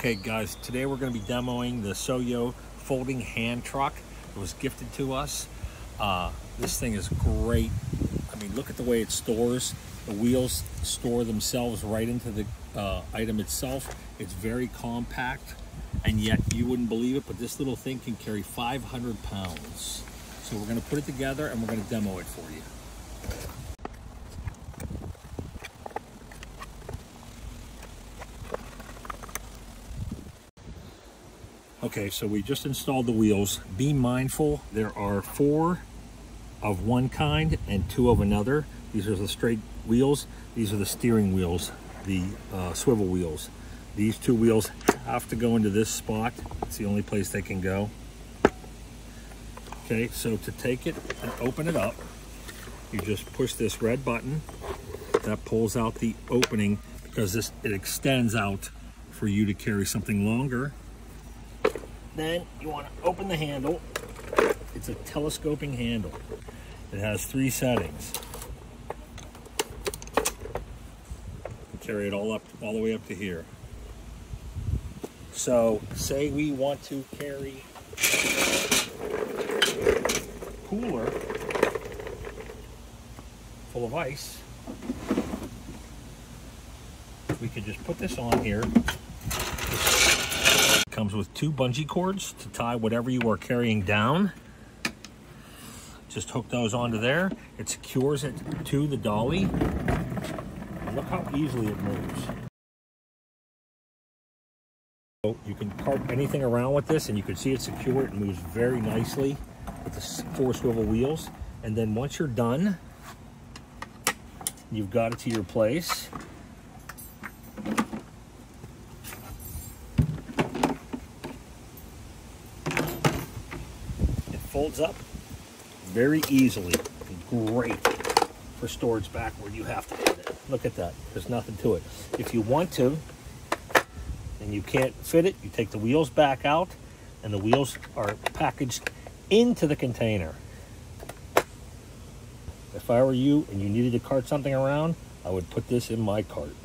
Okay guys, today we're going to be demoing the Soyo folding hand truck. It was gifted to us. Uh, this thing is great. I mean, look at the way it stores. The wheels store themselves right into the uh, item itself. It's very compact and yet you wouldn't believe it, but this little thing can carry 500 pounds. So we're going to put it together and we're going to demo it for you. Okay, so we just installed the wheels. Be mindful, there are four of one kind and two of another. These are the straight wheels. These are the steering wheels, the uh, swivel wheels. These two wheels have to go into this spot. It's the only place they can go. Okay, so to take it and open it up, you just push this red button. That pulls out the opening because this it extends out for you to carry something longer then you want to open the handle. It's a telescoping handle. It has three settings. Carry it all up, all the way up to here. So say we want to carry cooler full of ice. We could just put this on here Comes with two bungee cords to tie whatever you are carrying down. Just hook those onto there. It secures it to the dolly. Look how easily it moves. So you can cart anything around with this and you can see it secure. It moves very nicely with the four swivel wheels. And then once you're done, you've got it to your place. Folds up very easily. Great for storage back where you have to put it. Look at that. There's nothing to it. If you want to, and you can't fit it, you take the wheels back out, and the wheels are packaged into the container. If I were you and you needed to cart something around, I would put this in my cart.